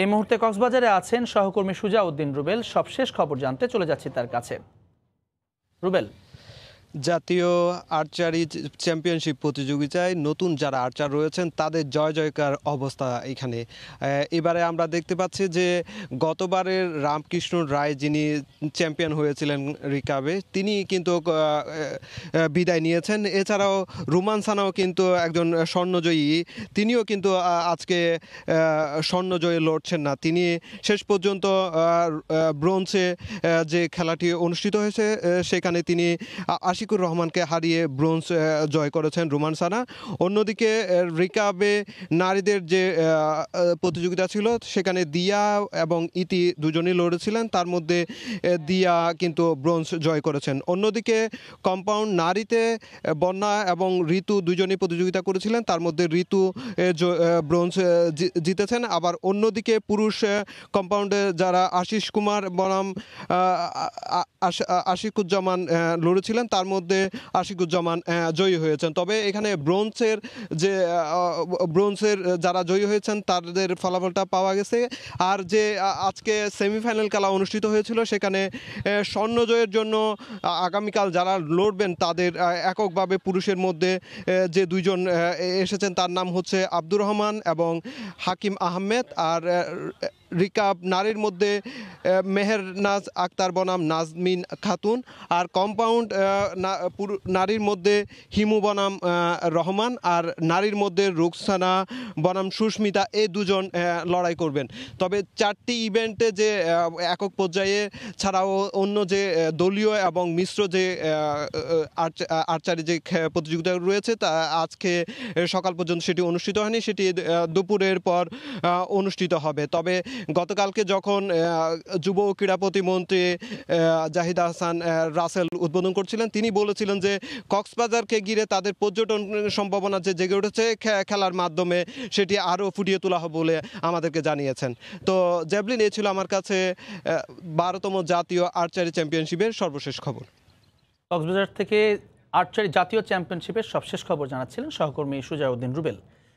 এই মুহূর্তে কক্সবাজারে আছেন সহকর্মী সুজা উদ্দিন রুবেল। সবশেষ খবর জানতে চলে যাচ্ছি তার কাছে। রুবেল জাতীয় আর্চারি চ্যাম্পিয়নশিপ প্রতিযোগিতায় নতুন যারা আর্চার রয়েছেন, তাদের জয় জয়কার অবস্থা এখানে। এবারে আমরা দেখতে পাচ্ছি যে গতবারের রামকৃষ্ণ রায় যিনি চ্যাম্পিয়ন হয়েছিলেন রিকাবে, তিনি কিন্তু বিদায় নিয়েছেন। এছাড়াও রুমান সানাও কিন্তু একজন স্বর্ণজয়ী, তিনিও কিন্তু আজকে স্বর্ণজয়ে লড়ছেন না। তিনি শেষ পর্যন্ত ব্রোঞ্জে যে খেলাটি অনুষ্ঠিত হয়েছে সেখানে তিনি আশিকুর রহমানকে হারিয়ে ব্রোঞ্জ জয় করেছেন রুমান সানা। অন্যদিকে রিকাবে নারীদের যে প্রতিযোগিতা ছিল, সেখানে দিয়া এবং ইতি দুজনেই লড়েছিলেন। তার মধ্যে দিয়া কিন্তু ব্রোঞ্জ জয় করেছেন। অন্যদিকে, কম্পাউন্ড নারীতে বন্যা এবং ঋতু দুজনেই প্রতিযোগিতা করেছিলেন। তার মধ্যে ঋতু ব্রোঞ্জ জিতেছেন। আবার অন্যদিকে পুরুষ কম্পাউন্ডে যারা আশিস কুমার বনাম আশিকুজ্জামান লড়েছিলেন। তার মধ্যে আশিকুজ্জামান জয়ী হয়েছেন। তবে এখানে ব্রোঞ্জের যে ব্রোঞ্জের যারা জয়ী হয়েছেন, তাদের ফলাফলটা পাওয়া গেছে। আর যে আজকে সেমিফাইনাল খেলা অনুষ্ঠিত হয়েছিল, সেখানে স্বর্ণ জয়ের জন্য আগামীকাল যারা লড়বেন, তাদের এককভাবে পুরুষের মধ্যে যে দুইজন এসেছেন, তার নাম হচ্ছে আব্দুর রহমান এবং হাকিম আহমেদ। আর রিকাব নারীর মধ্যে মেহের নাজ, আক্তার বনাম নাজমিন খাতুন আর কম্পাউন্ড নারীর মধ্যে হিমু বনাম রহমান আর নারীর মধ্যে রুকসানা বনাম সুস্মিতা এই দুজন লড়াই করবেন। তবে চারটি ইভেন্টে যে একক পর্যায়ে ছাড়াও অন্য যে দলীয় এবং মিশ্র যে আর্চারি যে প্রতিযোগিতা রয়েছে তা আজকে সকাল পর্যন্ত সেটি অনুষ্ঠিত হয়নি, সেটি দুপুরের পর অনুষ্ঠিত হবে। তবে গতকালকে যখন যুব ক্রীড়া প্রতিমন্ত্রী জাহিদ হাসান আহ, রাসেল উদ্বোধন করছিলেন তিনি বলেছিলেন যে কক্সবাজারকে ঘিরে তাদের পর্যটন সম্ভাবনা যে জেগে উঠেছে খেলার মাধ্যমে সেটি আরও ফুটিয়ে তোলা হবে বলে আমাদেরকে জানিয়েছেন। তো জ্যাভলিন এই ছিল আমার কাছে বারোতম জাতীয় আর্চারি চ্যাম্পিয়নশিপের সর্বশেষ খবর। কক্সবাজার থেকে আর্চারি জাতীয় চ্যাম্পিয়নশিপের সবশেষ খবর জানাচ্ছিলেন সহকর্মী সুজাউদ্দিন রুবেল।